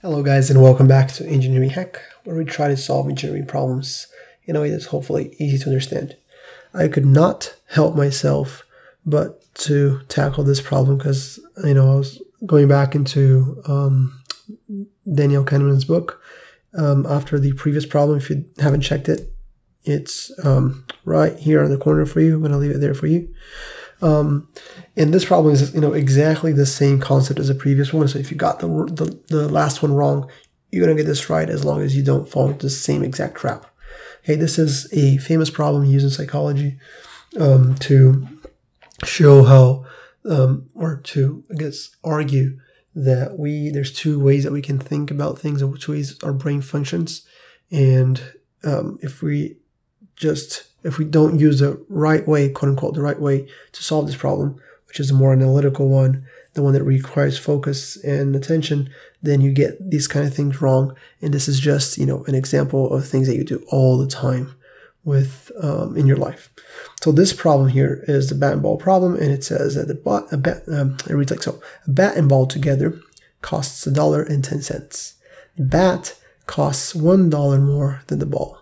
Hello guys and welcome back to Engineering Hack, where we try to solve engineering problems in a way that's hopefully easy to understand. I could not help myself but to tackle this problem because, you know, I was going back into um, Daniel Kahneman's book um, after the previous problem. If you haven't checked it, it's um, right here on the corner for you. I'm going to leave it there for you. Um, and this problem is, you know, exactly the same concept as the previous one. So if you got the, the, the last one wrong, you're going to get this right as long as you don't fall into the same exact trap. Okay, this is a famous problem used in psychology um, to show how, um, or to, I guess, argue that we, there's two ways that we can think about things and which ways our brain functions. And um, if we just if we don't use the right way, quote unquote, the right way to solve this problem, which is a more analytical one, the one that requires focus and attention, then you get these kind of things wrong. And this is just, you know, an example of things that you do all the time with um, in your life. So this problem here is the bat and ball problem, and it says that the bat, a bat um, it reads like so: a bat and ball together costs a dollar and ten cents. The bat costs one dollar more than the ball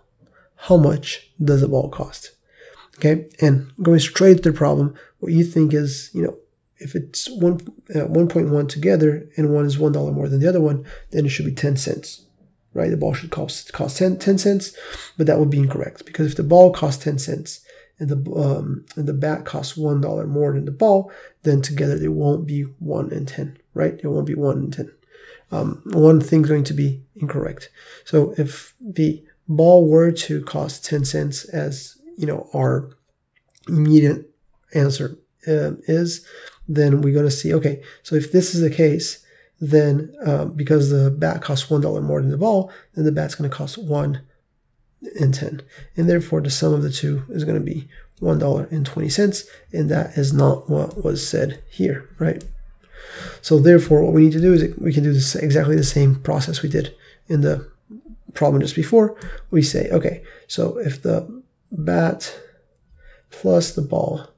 how much does a ball cost? Okay, and going straight to the problem, what you think is, you know, if it's one uh, 1.1 together and one is one dollar more than the other one, then it should be 10 cents, right? The ball should cost cost 10, 10 cents, but that would be incorrect because if the ball costs 10 cents and the um, and the bat costs one dollar more than the ball, then together they won't be one and 10, right? It won't be one and 10. Um, one thing's going to be incorrect. So if the ball were to cost 10 cents as you know our immediate answer uh, is then we're going to see okay so if this is the case then um, because the bat costs one dollar more than the ball then the bat's going to cost one and 10 and therefore the sum of the two is going to be one dollar and 20 cents and that is not what was said here right? So therefore what we need to do is we can do this exactly the same process we did in the problem just before, we say, okay, so if the bat plus the ball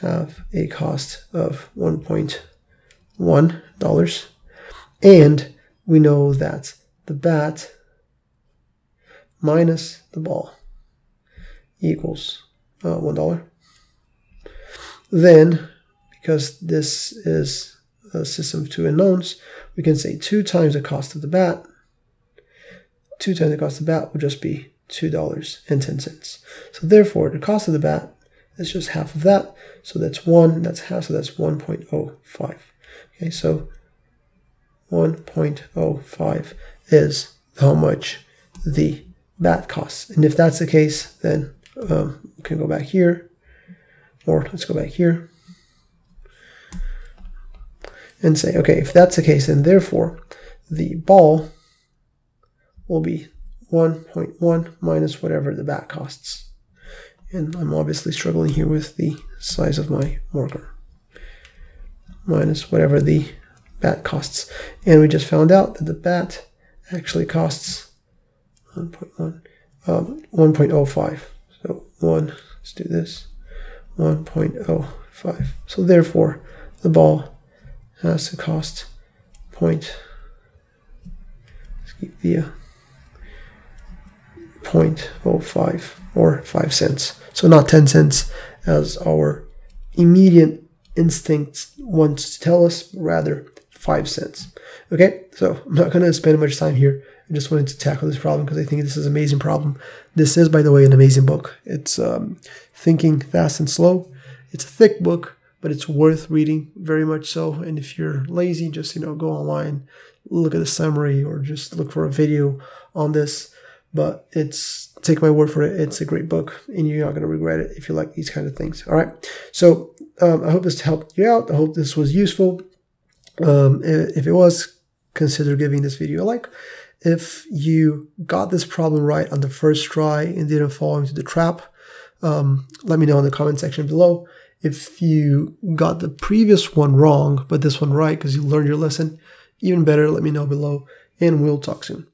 have a cost of $1.1 and we know that the bat minus the ball equals uh, $1 then because this is a system of two unknowns we can say 2 times the cost of the bat 2 times the cost of the bat would just be $2.10. So therefore, the cost of the bat is just half of that. So that's 1, that's half, so that's 1.05. Okay, so 1.05 is how much the bat costs. And if that's the case, then um, we can go back here, or let's go back here, and say, okay, if that's the case, then therefore the ball will be 1.1 minus whatever the bat costs. And I'm obviously struggling here with the size of my marker. Minus whatever the bat costs. And we just found out that the bat actually costs 1.1, um, 1.05. So 1, let's do this, 1.05. So therefore, the ball has to cost point, let's keep the uh, 0.05 or 5 cents. So not 10 cents as our immediate instinct wants to tell us, rather 5 cents. Okay, so I'm not going to spend much time here. I just wanted to tackle this problem because I think this is an amazing problem. This is, by the way, an amazing book. It's um, Thinking Fast and Slow. It's a thick book, but it's worth reading very much so. And if you're lazy, just you know go online, look at the summary, or just look for a video on this but it's take my word for it it's a great book and you're not going to regret it if you like these kind of things all right? So um, i hope this helped you out. I hope this was useful. Um, if it was consider giving this video a like. If you got this problem right on the first try and didn't fall into the trap um, let me know in the comment section below. If you got the previous one wrong but this one right because you learned your lesson even better let me know below and we'll talk soon